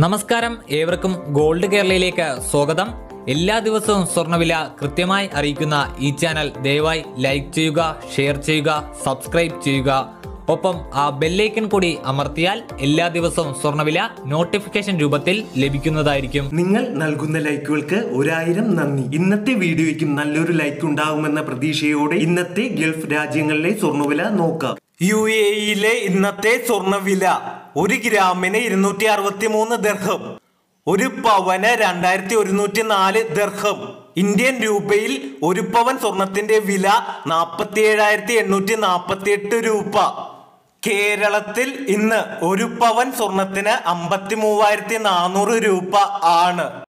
നമസ്കാരം. ഏവർക്കും ഗോൾഡ് കേരളയിലേക്ക് സ്വാഗതം. എല്ലാ ദിവസവും സ്വർണവില കൃത്യമായി അറിയിക്കുന്ന ഈ ചാനൽ ദയവായി ലൈക്ക് ചെയ്യുക ഷെയർ ചെയ്യുക സബ്സ്ക്രൈബ് ചെയ്യുക. ഒപ്പം ആ ബെല്ലൈക്കൻ കൂടി അമർത്തിയാൽ എല്ലാ ദിവസവും സ്വർണവില നോട്ടിഫിക്കേഷൻ രൂപത്തിൽ ലഭിക്കുന്നതായിരിക്കും. നിങ്ങൾ നൽകുന്ന ലൈക്കുകൾക്ക് ഒരായിരം നന്ദി. ഇന്നത്തെ വീഡിയോയ്ക്ക് നല്ലൊരു ലൈക്ക് ഉണ്ടാകുമെന്ന പ്രതീക്ഷയോടെ ഇന്നത്തെ ഗൾഫ് രാജ്യങ്ങളിലെ സ്വർണവില നോക്കാം. യു എയിലെ ഇന്നത്തെ സ്വർണവില ഒരു ഗ്രാമിന് ഇരുന്നൂറ്റി അറുപത്തി മൂന്ന് ദർഹം ഒരു പവന് രണ്ടായിരത്തി ഒരുന്നൂറ്റി നാല് ദർഹം. ഇന്ത്യൻ രൂപയിൽ ഒരു പവൻ സ്വർണത്തിന്റെ വില നാൽപ്പത്തി ഏഴായിരത്തി എണ്ണൂറ്റി നാൽപ്പത്തി എട്ട് രൂപ. കേരളത്തിൽ ഇന്ന് ഒരു പവൻ സ്വർണത്തിന് അമ്പത്തി മൂവായിരത്തി നാനൂറ് രൂപ ആണ്.